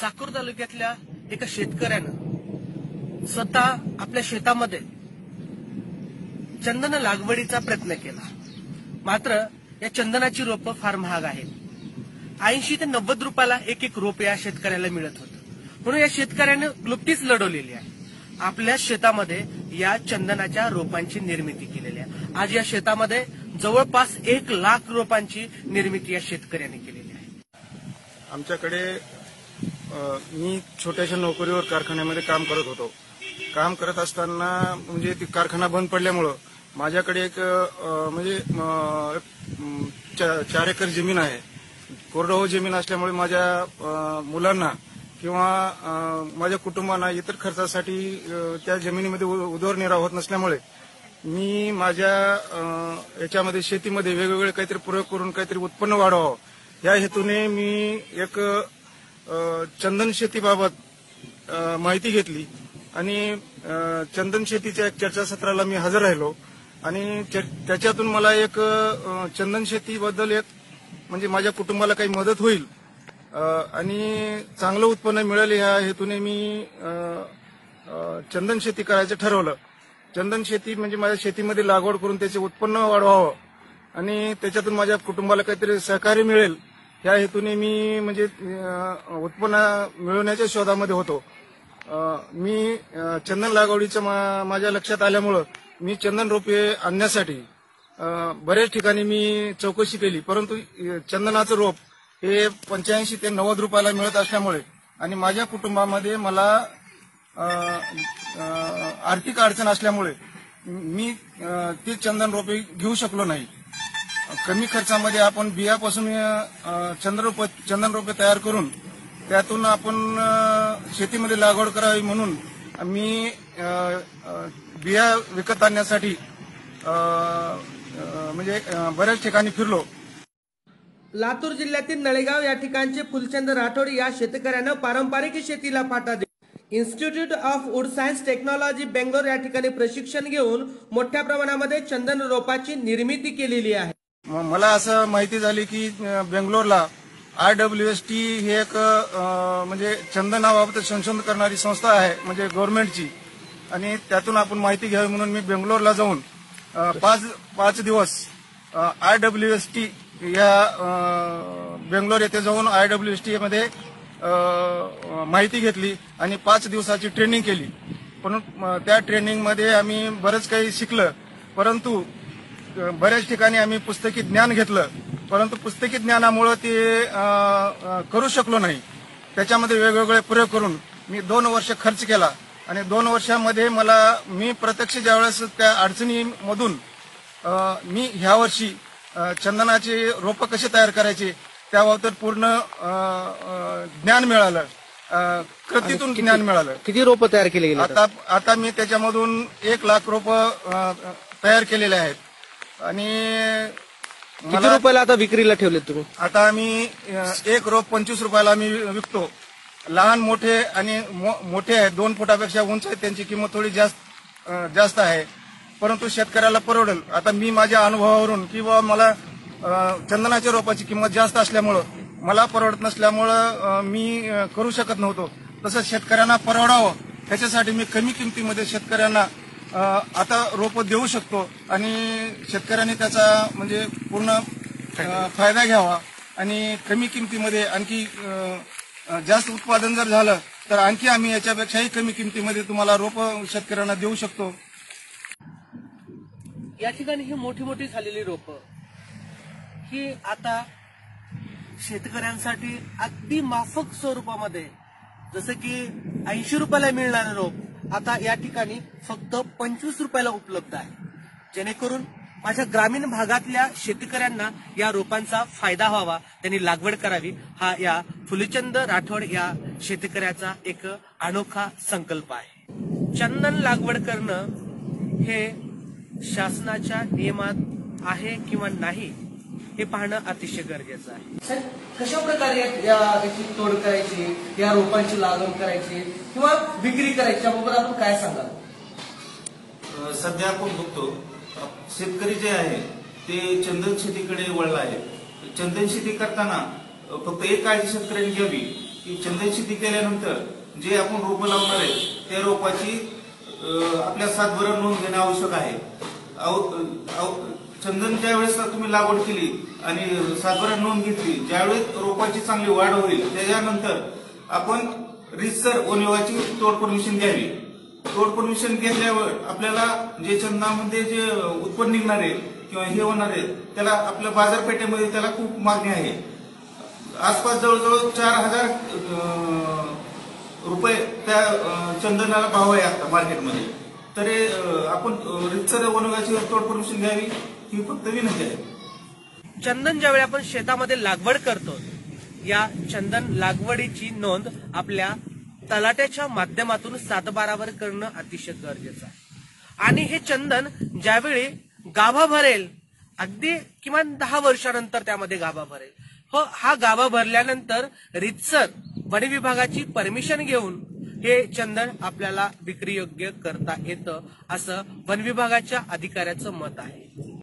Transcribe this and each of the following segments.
चाकूर तालुक्यातल्या एका शेतकऱ्यानं स्वतः आपल्या शेतामध्ये चंदन लागवडीचा प्रयत्न केला. मात्र या चंदनाची रोपं फार महाग आहेत. ऐंशी ते नव्वद रुपयाला एक एक रोप या शेतकऱ्याला मिळत होतं. म्हणून या शेतकऱ्यानं क्लुप्तीच लढवलेली आहे. आपल्या शेतामध्ये या चंदनाच्या रोपांची निर्मिती केलेली आहे. आज या शेतामध्ये जवळपास एक लाख रोपांची निर्मिती या शेतकऱ्यांनी केलेली आहे. आमच्याकडे मी छोट्याशा नोकरीवर कारखान्यामध्ये काम करत होतो. काम करत असताना म्हणजे ती कारखाना बंद पडल्यामुळं माझ्याकडे एक म्हणजे चार एकर जमीन आहे. कोरडवाहू जमीन असल्यामुळे माझ्या मुलांना किंवा माझ्या कुटुंबांना इतर खर्चासाठी त्या जमिनीमध्ये उ- उदरनिर्वाह होत नसल्यामुळे मी माझ्या याच्यामध्ये शेतीमध्ये वेगवेगळे काहीतरी प्रयोग करून काहीतरी उत्पन्न वाढवावं. या हेतूने मी एक चंदन शेतीबाबत माहिती घेतली आणि चंदन शेतीच्या एक चर्चासत्राला मी हजर राहिलो आणि त्याच्यातून मला एक चंदन शेतीबद्दल एक म्हणजे माझ्या कुटुंबाला काही मदत होईल आणि चांगलं उत्पन्न मिळेल ह्या हेतूने मी चंदन शेती करायचं ठरवलं. चंदन शेती म्हणजे माझ्या शेतीमध्ये लागवड करून त्याचे उत्पन्न वाढवावं आणि त्याच्यातून माझ्या कुटुंबाला काहीतरी सहकार्य मिळेल. या हेतूने मी म्हणजे उत्पन्न मिळवण्याच्या शोधामध्ये होतो. मी चंदन लागवडीचं मा- माझ्या लक्षात आल्यामुळं मी चंदन रोपे आणण्यासाठी बऱ्याच ठिकाणी मी चौकशी केली. परंतु चंदनाचं रोप हे पंच्याऐंशी ते नव्वद रुपयाला मिळत असल्यामुळे आणि माझ्या कुटुंबामध्ये मला आर्थिक अडचण असल्यामुळे मी ते चंदन रोपे घेऊ शकलो नाही. कमी खर्चामध्ये आपण बियापासून चंद्ररोप चंदन रोपे तयार करून त्यातून आपण शेतीमध्ये लागवड करावी म्हणून मी बिया विकत आणण्यासाठी म्हणजे बऱ्याच ठिकाणी फिरलो. लातूर जिल्ह्यातील नळेगाव या ठिकाणचे फुलचंद राठोड या शेतकऱ्यानं पारंपरिक शेतीला फाटा दिला. Institute of wood science technology Bangalore या ठिकाणी प्रशिक्षण घेऊन मोठ्या प्रमाणामध्ये चंदन रोपाची निर्मिती केलेली आहे. म- मला असं माहिती झाली की बेंगलोरला आर डब्ल्यू एस टी ही एक म्हणजे चंदनाबाबत संशोधन करणारी संस्था आहे म्हणजे गव्हर्नमेंटची. आणि त्यातून आपण माहिती घ्यावी म्हणून मी बेंगलोरला जाऊन पाच पाच दिवस आर डब्ल्यू एस टी या बेंगलोर येथे जाऊन आय डब्ल्यू एस टी मध्ये माहिती घेतली आणि पाच दिवसाची ट्रेनिंग केली. पण त्या ट्रेनिंगमध्ये आम्ही बरंच काही शिकलं. परंतु बऱ्याच ठिकाणी आम्ही पुस्तकी ज्ञान घेतलं. परंतु पुस्तकी ज्ञानामुळं ते करू शकलो नाही. त्याच्यामध्ये वेगवेगळे प्रयोग करून मी दोन वर्ष खर्च केला. आणि दोन वर्षामध्ये मला मी प्रत्यक्ष ज्यावेळेस त्या अडचणीमधून मी ह्या वर्षी चंदनाचे रोपं कसे तयार करायचे त्याबाबत पूर्ण ज्ञान मिळालं. कृतीतून ज्ञान मिळालं. किती रोपं तयार केली गेली आता आता मी त्याच्यामधून एक लाख रोप तयार केलेले आहेत. आणि किती रुपयाला आता विक्रीला ठेवले तुम्ही? आता आम्ही एक रोप पंचवीस रुपयाला आम्ही विकतो. लहान मोठे आणि मो- मोठे आहेत. दोन फुटापेक्षा उंच आहेत. त्यांची किंमत थोडी जास्त जास्त आहे. परंतु शेतकऱ्याला परवडेल. आता मी माझ्या अनुभवावरून किंवा मला चंदनाच्या रोपाची किंमत जास्त असल्यामुळं मला परवडत नसल्यामुळं मी करू शकत नव्हतो. तसंच शेतकऱ्यांना परवडावं त्याच्यासाठी मी कमी किमतीमध्ये शेतकऱ्यांना आता रोप देऊ शकतो आणि शेतकऱ्यांनी त्याचा म्हणजे पूर्ण फायदा घ्यावा आणि कमी किमतीमध्ये आणखी जास्त उत्पादन जर झालं तर आणखी आम्ही याच्यापेक्षाही कमी किमतीमध्ये तुम्हाला रोप शेतकऱ्यांना देऊ शकतो. या ठिकाणी ही मोठी मोठी झालेली रोप. ही आता शेतकऱ्यांसाठी अगदी माफक स्वरूपामध्ये जसं की ऐंशी रुपयाला मिळणारं रोप आता या ठिकाणी फक्त पंचवीस रुपयाला उपलब्ध आहे. जेणेकरून माझ्या ग्रामीण भागातल्या शेतकऱ्यांना या रोपांचा फायदा व्हावा त्यांनी लागवड करावी. हा या फुलचंद राठोड या शेतकऱ्याचा एक अनोखा संकल्प आहे. चंदन लागवड करणं हे शासनाच्या नियमात आहे किंवा नाही हे पाहणं अतिशय गरजेचं आहे. कशा प्रकारे या याची तोड करायची या रोपांची लागवड करायची किंवा विक्री करायची याबाबत आपण काय सांगाल? सध्या आपण बघतो शेतकरी जे आहे ते चंदन शेतीकडे वळला आहे. चंदन शेती करताना फक्त एक काळजी शेतकऱ्यांनी घ्यावी की चंदन शेती केल्यानंतर जे आपण रोपं लावणार आहे त्या रोपाची आपल्या सातभर नोंद घेणं आवश्यक आहे. चंदन ज्यावेळेस तुम्ही लागवड केली आणि सातभर नोंद घेतली. ज्यावेळेस रोपाची चांगली वाढ होईल त्याच्यानंतर आपण रिसर ओलिवाची तोड परमिशन घ्यावी. तोड परमिशन घेतल्यावर आपल्याला जे चंदनामध्ये जे उत्पन्न निघणार आहे किंवा हे होणार आहे त्याला आपल्या बाजारपेठेमध्ये त्याला खूप मागणी आहे. आसपास जवळजवळ चार हजार रुपये त्या चंदनाला भाव आहे आता मार्केटमध्ये. तर आपण रितसर वनोगाची तोड परमिशन घ्यावी ही फक्त विनंती आहे. चंदन ज्यावेळी आपण शेतामध्ये लागवड करतो या चंदन लागवडीची नोंद आपल्या तलाट्याच्या माध्यमातून सातबारावर करणं अतिशय गरजेचं आहे. आणि हे चंदन ज्यावेळी गाभा भरेल अगदी किमान दहा वर्षानंतर त्यामध्ये गाभा भरेल. हो हा गाभा भरल्यानंतर रितसर वन विभागाची परमिशन घेऊन हे चंदन आपल्याला विक्री योग्य करता येतं असं वन विभागाच्या अधिकाऱ्याचं मत आहे.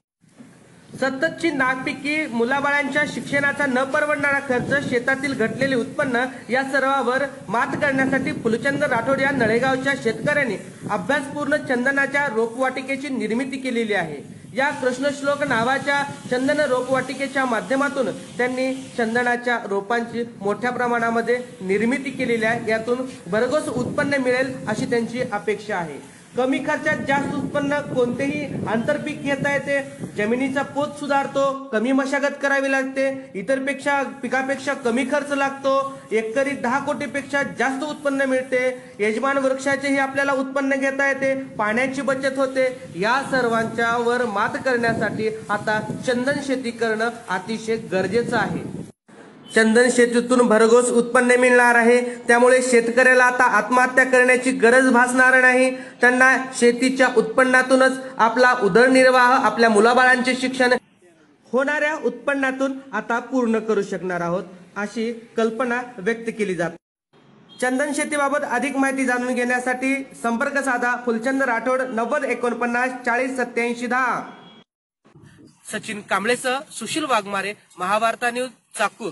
सततची नागपिकी मुलाबाळांच्या शिक्षणाचा न परवडणारा खर्च शेतातील घटलेले उत्पन्न या सर्वावर मात करण्यासाठी फुलचंद राठोड या नळेगावच्या शेतकऱ्यांनी अभ्यासपूर्ण चंदनाच्या रोपवाटिकेची निर्मिती केलेली आहे. या कृष्णश्लोक नावाच्या चंदन रोपवाटिकेच्या माध्यमातून त्यांनी चंदनाच्या रोपांची मोठ्या प्रमाणामध्ये निर्मिती केलेली आहे. यातून भरघोस उत्पन्न मिळेल अशी त्यांची अपेक्षा आहे. कमी खर्चात जास्त उत्पन्न कोणतेही आंतरपीक घेता येते. जमिनीचा पोत सुधारतो कमी मशागत करावी लागते. इतरपेक्षा पिकापेक्षा कमी खर्च लागतो. एकरी दहा कोटीपेक्षा जास्त उत्पन्न मिळते. यजमान वृक्षाचेही आपल्याला उत्पन्न घेता येते. पाण्याची बचत होते. या सर्वांच्यावर मात करण्यासाठी आता चंदन शेती करणं अतिशय गरजेचं आहे. चंदन शेतीतून भरघोस उत्पन्न मिळणार आहे. त्यामुळे शेतकऱ्याला आता आत्महत्या करण्याची गरज भासणार नाही. त्यांना शेतीच्या उत्पन्नातूनच आपला उदरनिर्वाह आपल्या मुलाबाळांचे शिक्षण होणाऱ्या उत्पन्नातून आता पूर्ण करू शकणार आहोत अशी कल्पना व्यक्त केली जात. चंदन शेतीबाबत अधिक माहिती जाणून घेण्यासाठी संपर्क साधा फुलचंद राठोड नव्वद एकोणपन्नास चाळीस सत्याऐंशी दहा. Sachin कांबळेसह Sushil Waghmare Mahabharata news Chakur.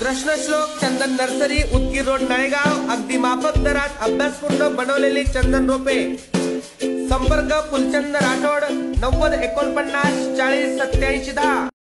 Krishnashlok Chandan nursery Udgir road Nalegaon. अगदी माफक दरात अभ्यासपूर्ण बनवलेली चंदन रोपे. संपर्क फुलचंद राठोड नव्वद एकोणपन्नास चाळीस सत्याऐंशी दहा.